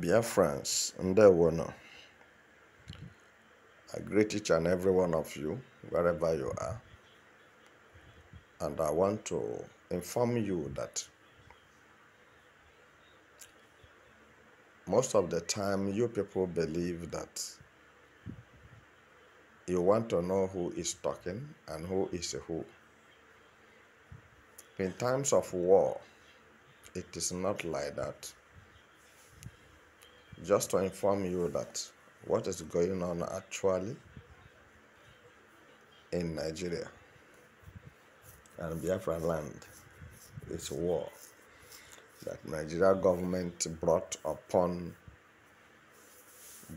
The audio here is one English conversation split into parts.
Biafrans, Ndewonu. I greet each and every one of you, wherever you are. And I want to inform you that most of the time, you people believe that you want to know who is talking and who is who. In times of war, it is not like that. Just to inform you that what is going on actually in Nigeria and Biafra land is war that Nigeria government brought upon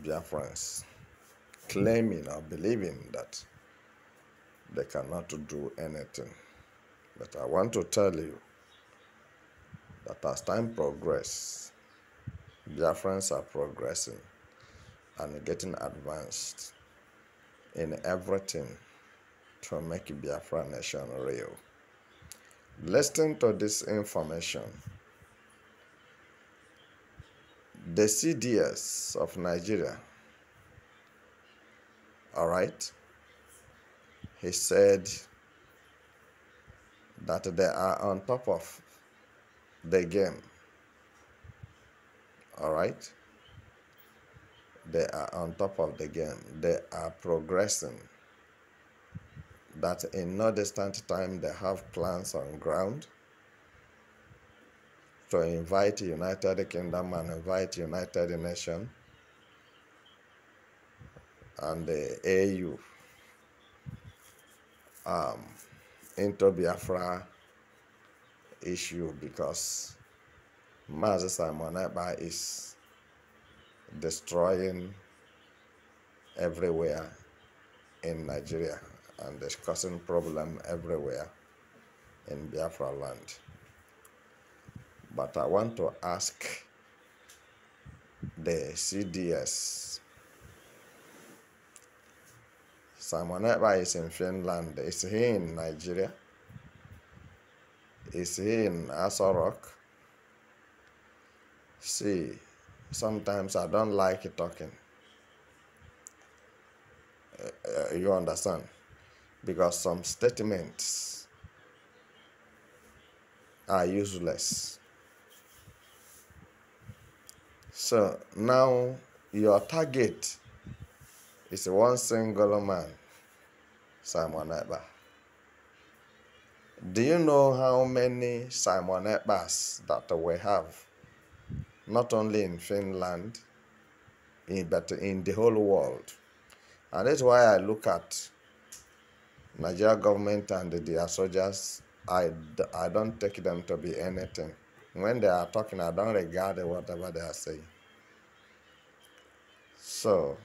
Biafrans, claiming or believing that they cannot do anything. But I want to tell you that as time progresses, Biafrans are progressing and getting advanced in everything to make Biafra nation real. Listen to this information. The CDS of Nigeria, all right, he said that they are on top of the game. All right? They are on top of the game. They are progressing. That in no distant time they have plans on ground to invite United Kingdom and invite United nation and the AU um, into Biafra issue because Mazi Simon Ekpa is destroying everywhere in Nigeria and is causing problem everywhere in Biafra land. But I want to ask the CDS. Simon Ekpa is in Finland. Is he in Nigeria? Is he in Aso Rock? See, sometimes I don't like it talking. Uh, you understand? Because some statements are useless. So now your target is one single man, Simon Ekpa. Do you know how many Simon Ekpas that we have? Not only in Finland, but in the whole world. And that's why I look at Nigeria government and their soldiers, I, I don't take them to be anything. When they are talking, I don't regard whatever they are saying. So,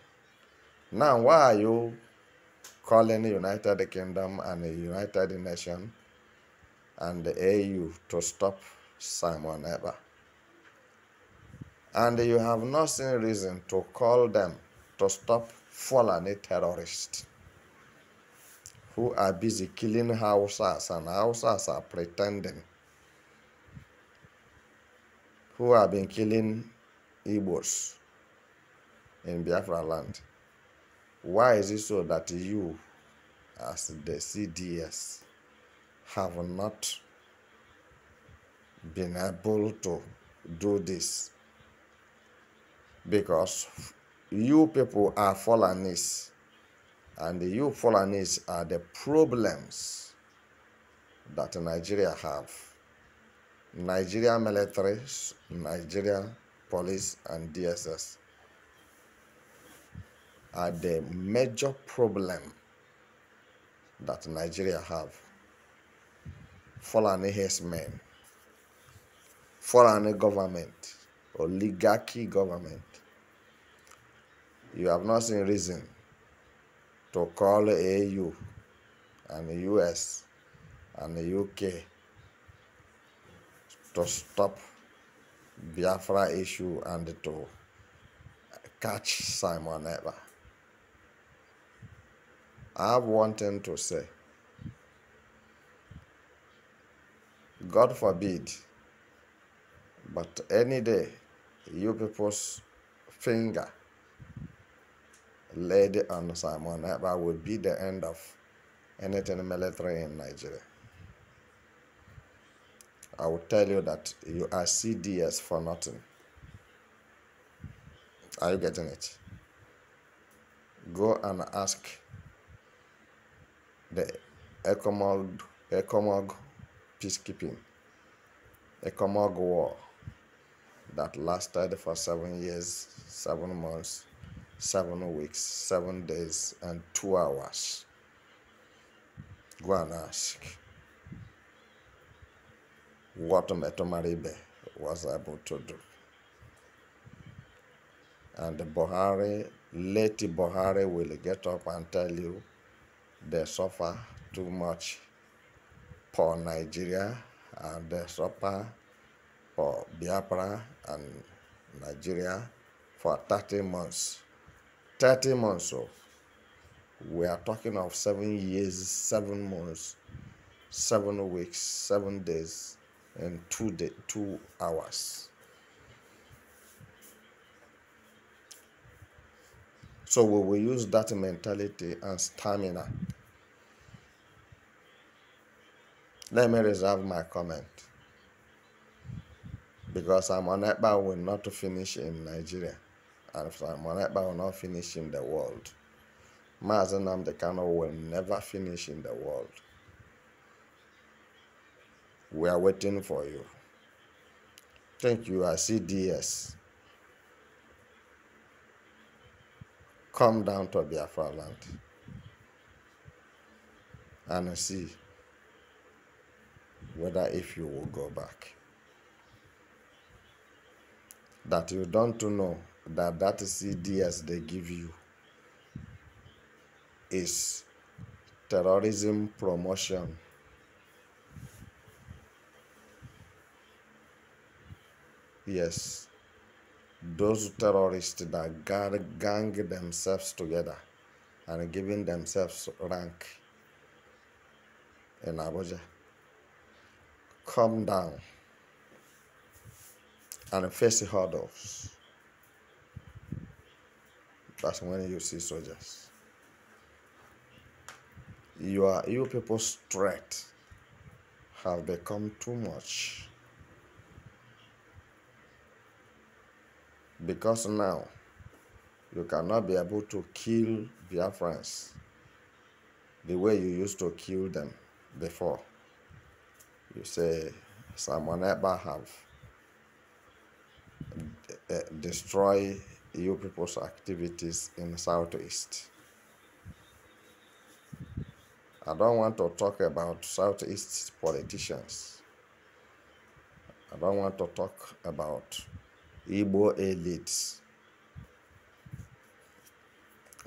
now why are you calling United Kingdom and the United Nations and the AU to stop Simon Ekpa? And you have not seen reason to call them to stop Fulani terrorists who are busy killing Hausas and Hausas are pretending who have been killing Igbos in Biafra land. Why is it so that you, as the CDS, have not been able to do this? Because you people are Fulanis, and you Fulanis are the problems that Nigeria have. Nigeria military, Nigeria police, and DSS are the major problem that Nigeria have. Fulani men, Fulani government, oligarchy government. You have not seen reason to call AU and the US and the UK to stop Biafra issue and to catch Simon Ekpa. I have one thing to say. God forbid, but any day you people's finger laid on Simon Ekpa would be the end of anything military in Nigeria. I will tell you that you are CDS for nothing. Are you getting it? Go and ask the ECOMOG, ECOMOG peacekeeping, ECOMOG war that lasted for seven years, seven months, seven weeks, seven days, and two hours. Go and ask what Metomaribe was able to do. And Buhari, late Buhari will get up and tell you they suffer too much poor Nigeria and they suffer for Biafra and Nigeria for 30 months. 30 months. So we are talking of seven years, seven months, seven weeks, seven days, and two day, two hours. So we will use that mentality and stamina. Let me reserve my comment because Simon Ekpa will not to finish in Nigeria and Simon Ekpa will not finish in the world. Mazi Nnamdi Kanu will never finish in the world. We are waiting for you. Thank you, I see DS. Come down to Biafra land and see whether if you will go back. That you don't know that that CDS they give you is terrorism promotion Yes, those terrorists that gang themselves together and giving themselves rank in Abuja. Come down and face the hurdles. That's when you see soldiers. Your you people's threat have become too much. because now you cannot be able to kill Biafrans the way you used to kill them before. You say someone ever have uh, destroy you people's activities in Southeast. I don't want to talk about Southeast politicians. I don't want to talk about Igbo elites.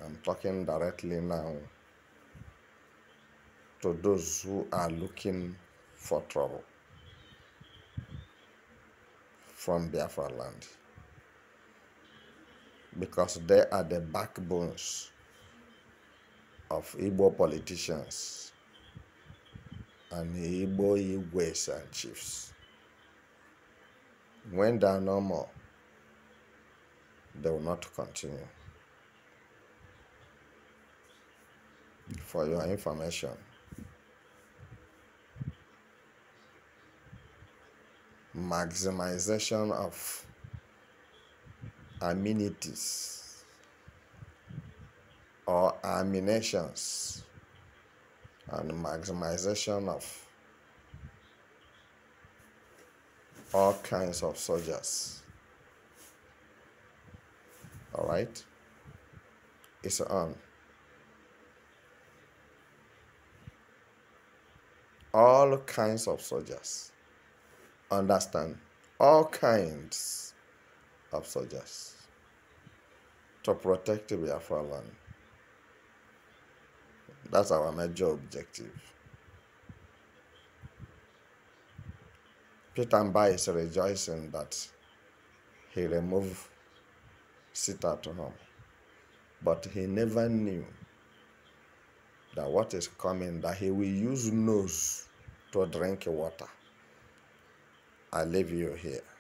I'm talking directly now to those who are looking for trouble from Biafra land because they are the backbones of Igbo politicians and Igbo Igwes and chiefs. When they are no more, they will not continue. For your information, maximization of amenities or ammunitions and maximization of all kinds of soldiers. All right? It's on. All kinds of soldiers understand all kinds of soldiers to protect the Biafra land. That's our major objective. Peter Mbah is rejoicing that he removed sit to home. But he never knew that what is coming, that he will use nose to drink water. I leave you here.